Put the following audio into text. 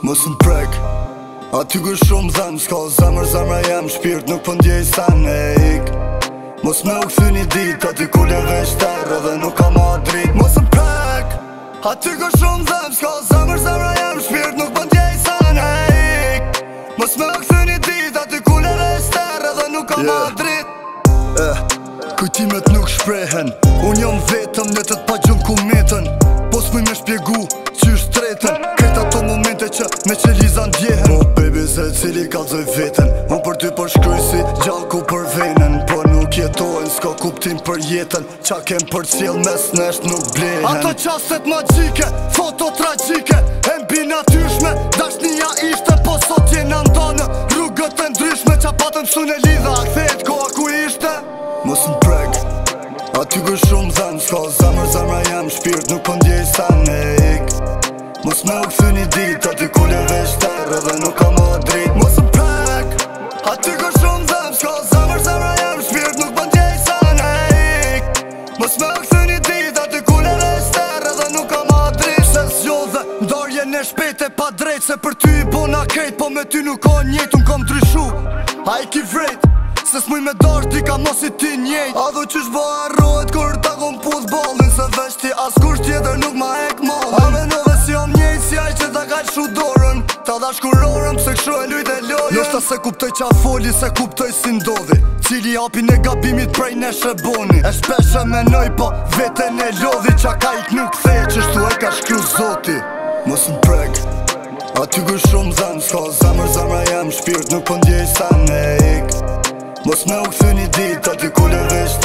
Mos më prek A ty gërë shumë zemë Ska zemër zemëra jemë Shpirt nuk pëndje po i sanë E ikë Mos me u këthy një dit, aty ku le veshter edhe nuk ka ma drit Mos më prek, aty ku shumë zem, s'ka zemër zemra jem, shpirt nuk bënd jej Ejk, mos me u këthy një dit, aty ku le veshter edhe nuk ka yeah. ma drit eh, Kujtimet nuk shprehen, unë jam vetëm, në të të pa gjumë ku metën Pos mëj me shpjegu, që është tretën, këta to momente që me që liza ndjehen Mo baby se cili ka vetën, unë për ty përshkryj po si gjaku për venën jetojnë s'ka kuptim për jetën qa kem për cil mes nesht nuk blehen ato qaset magjike, foto tragjike e mbi dashnia ishte po sot jenë andonë, rrugët e ndryshme qa patën su lidha a këthejt koha ku ishte mos në preg aty gën shumë dhem s'ka zamër zamra jam shpirt nuk pëndjej po sa me ik mos me u këthy një dit kule veç shtarë dhe nuk ka se për ty i po bona krejt Po me ty nuk o njejt unë kom tryshu A i ki vrejt Se s'muj me dorë ti ka mos i ti njejt A dhu qysh bo arrojt kur ta kom put bolin Se veç ti as kur tjetër nuk ma ek këmoll A me në dhe si om njejt si aj që ta ka qëshu dorën Ta da shkurorëm se këshu e lujt e lojën Nështë ta se kuptoj qa foli se kuptoj si ndodhi Cili api në gabimit prej në shëboni E shpeshe me po vete e lodhi Qa ka i nuk theje që e ka shkru zoti Të gush shumë zanë, shkollë, zamër, zamër jam shpirt Nuk përndje po i sanë e ikë Mos me u kësë një ditë, a ty kule veshë